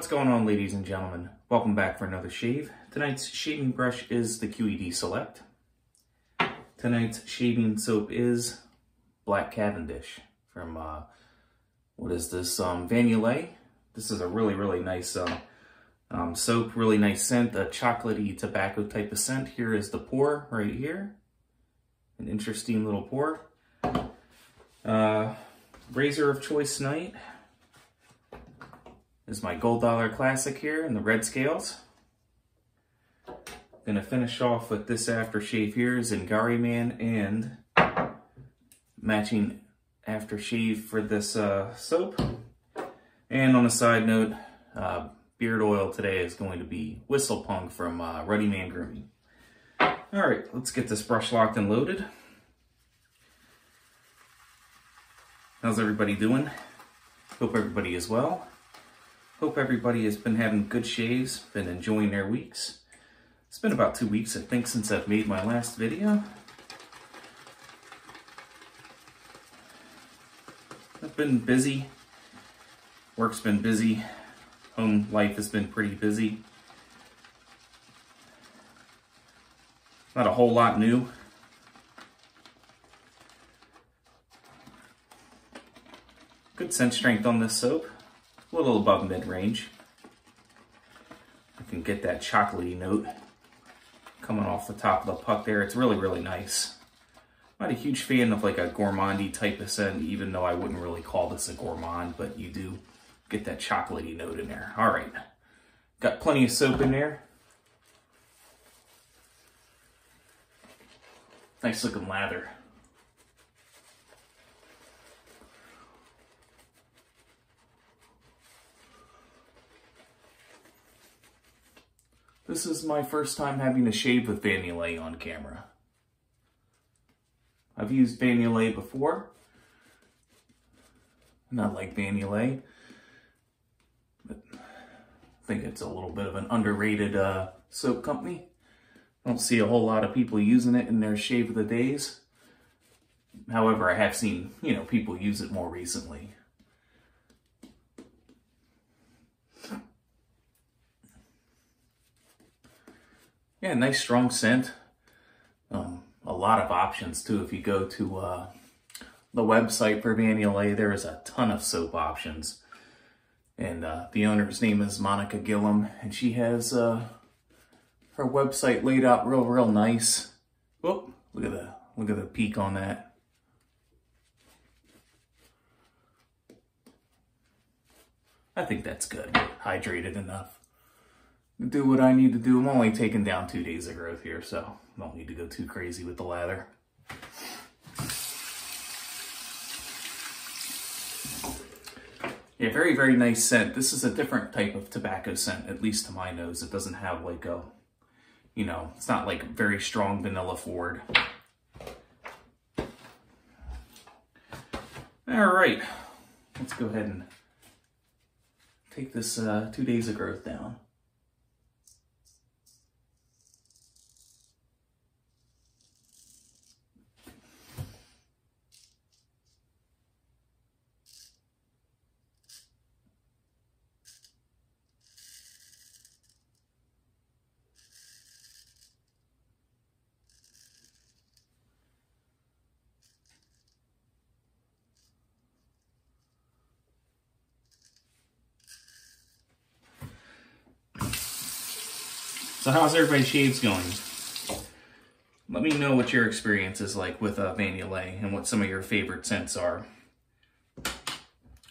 What's going on ladies and gentlemen? Welcome back for another shave. Tonight's shaving brush is the QED Select. Tonight's shaving soap is Black Cavendish from, uh, what is this, um. This is a really, really nice uh, um, soap, really nice scent, a chocolatey tobacco type of scent. Here is the pour right here. An interesting little pour. Uh, razor of choice is my Gold Dollar Classic here in the red scales. Gonna finish off with this aftershave here, Zingari Man, and matching aftershave for this uh, soap. And on a side note, uh, beard oil today is going to be Whistle Punk from uh, Ruddy Man Grooming. All right, let's get this brush locked and loaded. How's everybody doing? Hope everybody is well. Hope everybody has been having good shaves, been enjoying their weeks. It's been about two weeks, I think, since I've made my last video. I've been busy. Work's been busy. Home life has been pretty busy. Not a whole lot new. Good scent strength on this soap a little above mid-range. I can get that chocolatey note coming off the top of the puck there. It's really, really nice. Not a huge fan of like a gourmandy type of scent, even though I wouldn't really call this a gourmand, but you do get that chocolatey note in there. All right, got plenty of soap in there. Nice looking lather. This is my first time having to shave with Van Yulay on camera. I've used Van Yulay before. Not like Van Yulay, but I think it's a little bit of an underrated uh, soap company. I don't see a whole lot of people using it in their shave of the days. However, I have seen, you know, people use it more recently. Yeah, nice strong scent. Um, a lot of options too. If you go to uh, the website for Van Yulay, there is a ton of soap options. And uh, the owner's name is Monica Gillum, and she has uh, her website laid out real, real nice. Whoop! Look at the look at the peak on that. I think that's good. Hydrated enough do what I need to do. I'm only taking down two days of growth here, so I don't need to go too crazy with the lather. Yeah, very, very nice scent. This is a different type of tobacco scent, at least to my nose. It doesn't have like a, you know, it's not like very strong vanilla Ford. All right, let's go ahead and take this uh, two days of growth down. So how's everybody's shaves going? Let me know what your experience is like with uh, Van Yulay and what some of your favorite scents are.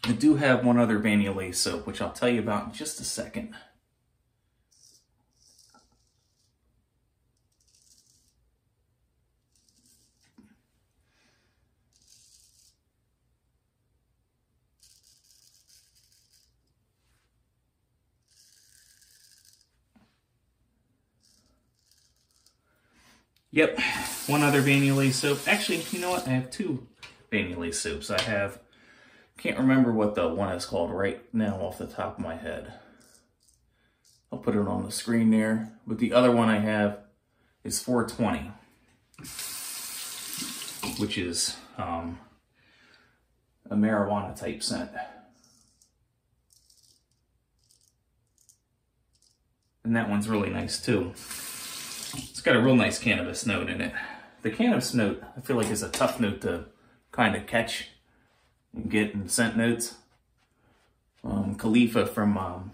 I do have one other Van Yulay soap, which I'll tell you about in just a second. Yep, one other Van Yulay soap. Actually, you know what? I have two Van Yulay soaps. I have, can't remember what the one is called right now off the top of my head. I'll put it on the screen there. But the other one I have is 420, which is um, a marijuana type scent. And that one's really nice too. It's got a real nice cannabis note in it. The cannabis note, I feel like is a tough note to kind of catch and get in scent notes. Um, Khalifa from, um,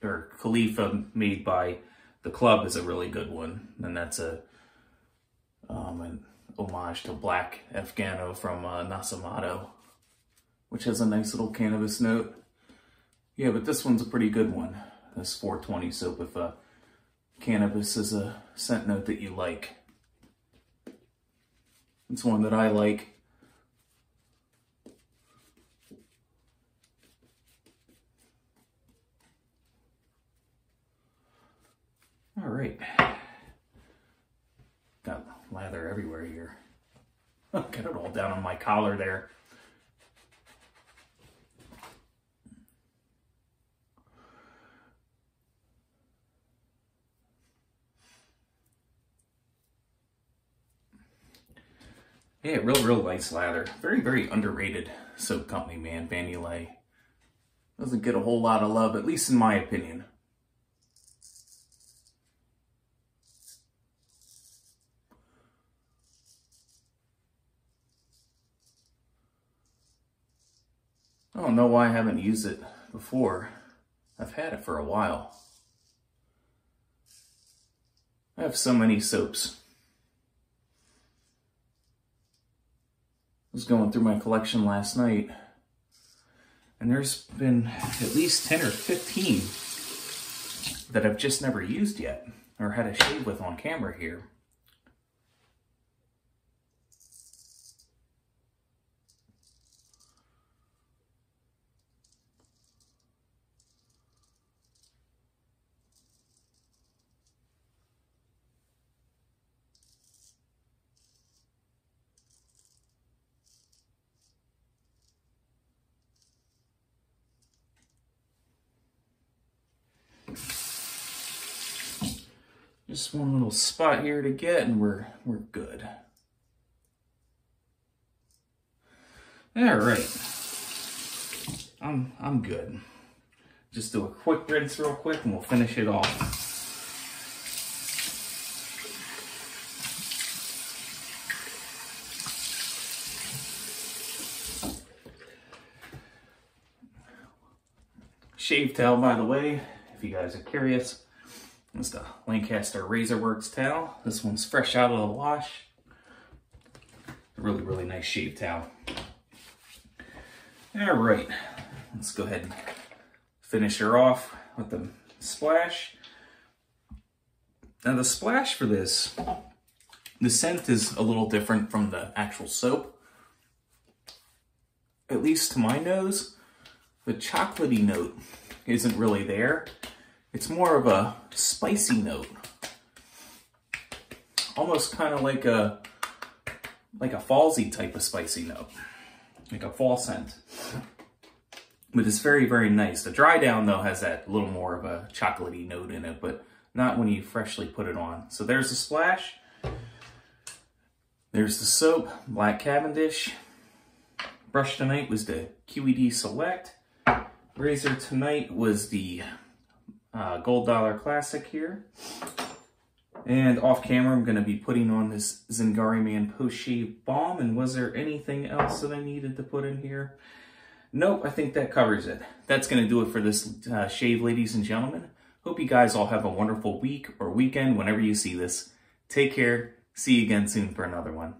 or Khalifa made by the club is a really good one. And that's a, um, an homage to Black Afgano from uh, Nasomatto, which has a nice little cannabis note. Yeah, but this one's a pretty good one. This 420 soap if uh, cannabis is a scent note that you like. It's one that I like. All right. Got lather everywhere here. Got it all down on my collar there. Yeah, real, real nice lather. Very, very underrated soap company, man, Van Yulay. Doesn't get a whole lot of love, at least in my opinion. I don't know why I haven't used it before. I've had it for a while. I have so many soaps. Was going through my collection last night and there's been at least 10 or 15 that I've just never used yet or had a shave with on camera here. Just one little spot here to get and we're, we're good. All right. I'm, I'm good. Just do a quick rinse real quick and we'll finish it off. Shave towel, by the way, if you guys are curious. It's the Lancaster Razor Works towel. This one's fresh out of the wash. Really, really nice shave towel. All right, let's go ahead and finish her off with the splash. Now the splash for this, the scent is a little different from the actual soap. At least to my nose, the chocolatey note isn't really there. It's more of a spicy note. Almost kind of like a like a fallsy type of spicy note. Like a fall scent. But it's very, very nice. The dry down though has that little more of a chocolatey note in it, but not when you freshly put it on. So there's the splash. There's the soap, Black Cavendish. Brush tonight was the QED Select. Razor tonight was the uh, Gold Dollar Classic here. And off camera, I'm going to be putting on this Zingari Man Post Shave Balm. And was there anything else that I needed to put in here? Nope, I think that covers it. That's going to do it for this uh, shave, ladies and gentlemen. Hope you guys all have a wonderful week or weekend whenever you see this. Take care. See you again soon for another one.